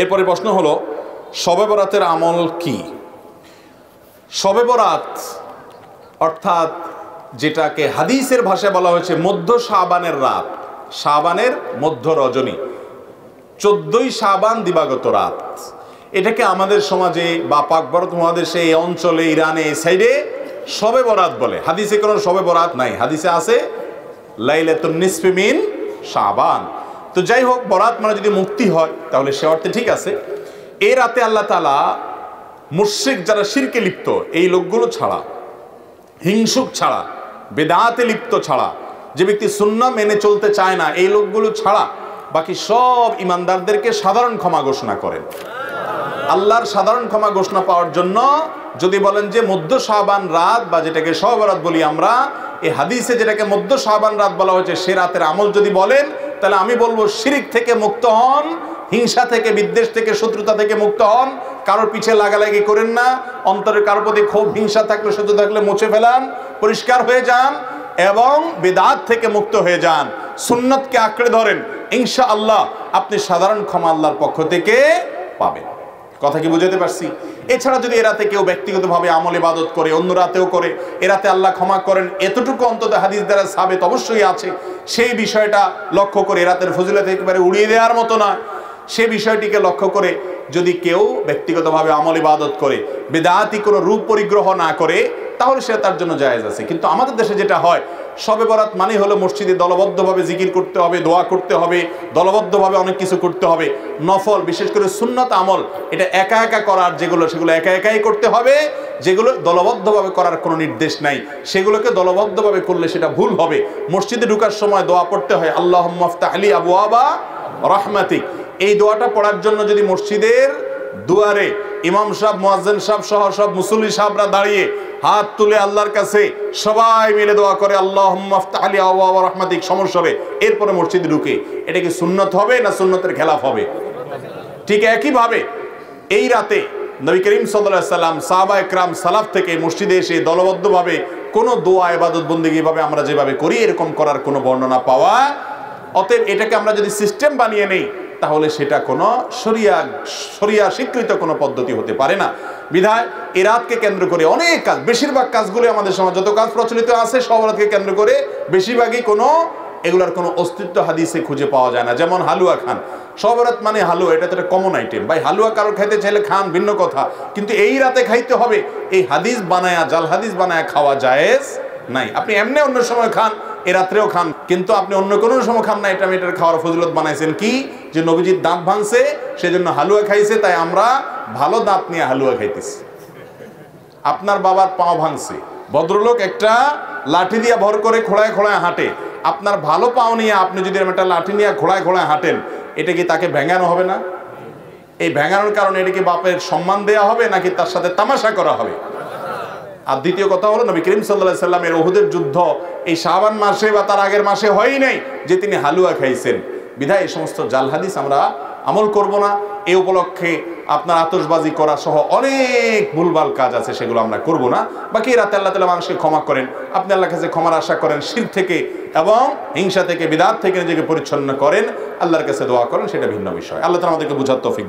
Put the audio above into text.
এরপরে প্রশ্ন হলো, শবে বরাতের আমল কি? শবে বরাত অর্থাৎ যেটাকে হাদিসের ভাষায় বলা হয়েছে মধ্য শাবানের রাত, শাবানের মধ্য রজনী, চোদ্দই শাবান দিবাগত রাত। এটাকে আমাদের সমাজে বা পাক ভারত মহাদেশে এই অঞ্চলে, ইরানে, এই সাইডে শবে বরাত বলে। হাদিসে কোনো শবে বরাত নাই। হাদিসে আছে, লাইলাতুন নিসফিমিন শাবান। তো যাই হোক, বরাত মানে যদি মুক্তি হয়, তাহলে সে অর্থে ঠিক আছে। এই রাতে আল্লাহ তালা মুশ্রিক যারা শিরকে লিপ্ত, এই লোকগুলো ছাড়া, হিংসুক ছাড়া, বেদাতে লিপ্ত ছাড়া, যে ব্যক্তি সুন্না মেনে চলতে চায় না, এই লোকগুলো ছাড়া, বাকি সব ইমানদারদেরকে সাধারণ ক্ষমা ঘোষণা করেন। আল্লাহর সাধারণ ক্ষমা ঘোষণা পাওয়ার জন্য যদি বলেন যে মধ্য শাহবান রাত, বা যেটাকে সহবরাত বলি আমরা এই হাদিসে যেটাকে মধ্য শাহবান রাত বলা হয়েছে, সে রাতের আমল যদি বলেন তাহলে আমি বলব শিরিক থেকে মুক্ত হন, হিংসা থেকে, বিদ্বেষ থেকে, শত্রুতা থেকে মুক্ত হন। কারোর পিছে লাগালাগি করেন না, অন্তরের কারোর প্রতি ক্ষোভ হিংসা থাকলে, শত্রু থাকলে মুছে ফেলান, পরিষ্কার হয়ে যান এবং বেদাত থেকে মুক্ত হয়ে যান। সুন্নতকে আঁকড়ে ধরেন ইনশা আল্লাহ আপনি সাধারণ ক্ষমা আল্লাহর পক্ষ থেকে পাবেন। কথা কি বুঝাতে পারছি? এছাড়া যদি এরাতে কেউ ব্যক্তিগতভাবে আমল ইবাদত করে, অন্য রাতেও করে এরাতে আল্লাহ ক্ষমা করেন, এতটুকু অন্তত হাদিস দ্বারা সাবেত অবশ্যই আছে। সেই বিষয়টা লক্ষ্য করে এরাতের ফজিলত একেবারে উড়িয়ে দেওয়ার মতো না। সে বিষয়টিকে লক্ষ্য করে যদি কেউ ব্যক্তিগতভাবে আমল ইবাদত করে, বেদাতি কোনো রূপ পরিগ্রহ না করে তাহলে সে তার জন্য জায়েজ আছে। কিন্তু আমাদের দেশে যেটা হয় সবে বরাত মানে হলো মসজিদে দলবদ্ধভাবে জিকির করতে হবে, দোয়া করতে হবে, দলবদ্ধভাবে অনেক কিছু করতে হবে। নফল, বিশেষ করে সুন্নত আমল, এটা একা একা করার যেগুলো, সেগুলো একা একাই করতে হবে, যেগুলো দলবদ্ধভাবে করার কোনো নির্দেশ নাই। সেগুলোকে দলবদ্ধভাবে করলে সেটা ভুল হবে। মসজিদে ঢুকার সময় দোয়া পড়তে হয় আল্লাহ মফতা আলী আবু আবা রহমাতিক। এই দোয়াটা পড়ার জন্য যদি মসজিদের দুয়ারে ইমাম সাহেব, মোয়াজ্জেন সাহেব সহ সব মুসল্লি সাহেবরা দাঁড়িয়ে হাত তুলে আল্লাহর কাছে সবাই মিলে দোয়া করে আল্লাহ আলী আবু রহমাতিক। সমস্যা হবে। এরপরে মসজিদে ঢুকে, এটা কি সুন্নত হবে না সুন্নতের খেলাফ হবে? ঠিক একইভাবে এই রাতে নবী করিম সাল্লাম, সাহাবা একরাম, সালাফ থেকে মসজিদে এসে দলবদ্ধভাবে কোনো দোয়া এবাদত বন্দিগি ভাবে আমরা যেভাবে করি, এরকম করার কোনো বর্ণনা পাওয়া, অতএব এটাকে আমরা যদি সিস্টেম বানিয়ে নেই তাহলে সেটা কোনো সরিয়া সরিয়া স্বীকৃত কোনো পদ্ধতি হতে পারে না। বিধায় এ রাতকে কেন্দ্র করে অনেক কাজ, বেশিরভাগ কাজগুলো আমাদের সমাজ যত কাজ প্রচলিত আছে, সব রাতকে কেন্দ্র করে বেশিরভাগই কোনো, এগুলার কোনো অস্তিত্ব হাদিসে খুঁজে পাওয়া যায় না। যেমন হালুয়া খান। সবরাত মানে হালুয়া, এটা তো একটা কমন আইটেম ভাই, হালুয়া কারোর খাইতে চাইলে খান, ভিন্ন কথা। কিন্তু এই রাতে খাইতে হবে। এই হাদিস বানায়া, জাল হাদিস বানায়া খাওয়া জায়েজ নাই। আপনি এমনি অন্য সময় খান, এ রাত্রেও খান, কিন্তু আপনি অন্য কোনো সময় খান না, এটা এটার খাওয়ার ফজিলত বানাইছেন কি? যে নবীজির দাঁত ভাঙছে, সেজন্য হালুয়া খাইছে, তাই আমরা ভালো দাঁত নিয়ে হালুয়া খাইতেছি। আপনার বাবার পাও ভাঙছে। ভদ্রলোক একটা লাঠি দিয়ে ভর করে খোড়ায় খোড়ায় হাঁটে। আপনার ভালো পাও নিয়ে আপনি যদি একটা লাঠি নিয়ে খোড়ায় খোড়ায় হাঁটেন, এটা কি তাকে ভেঙানো হবে না? এই ভেঙানোর কারণে এটা কি বাপের সম্মান দেওয়া হবে, নাকি তার সাথে তামাশা করা হবে? আর দ্বিতীয় কথা হলো নবী করিম সাল্লাহ সাল্লামের ওহুদের যুদ্ধ এই শাবান মাসে বা তার আগের মাসে হয়ই নাই যে তিনি হালুয়া খাইছেন। বিধায় এই সমস্ত জাল হাদিস আমরা আমল করব না। এই উপলক্ষে আপনার আতসবাজি করা সহ অনেক ভুলভাল কাজ আছে, সেগুলো আমরা করব না। বাকি রাতে আল্লাহ তালা মানুষকে ক্ষমা করেন। আপনি আল্লাহ কাছে ক্ষমার আশা করেন, শির থেকে এবং হিংসা থেকে, বিদাত থেকে নিজেকে পরিচ্ছন্ন করেন। আল্লাহর কাছে দোয়া করেন, সেটা ভিন্ন বিষয়। আল্লাহ তালা আমাদেরকে বুঝার তৌফিক।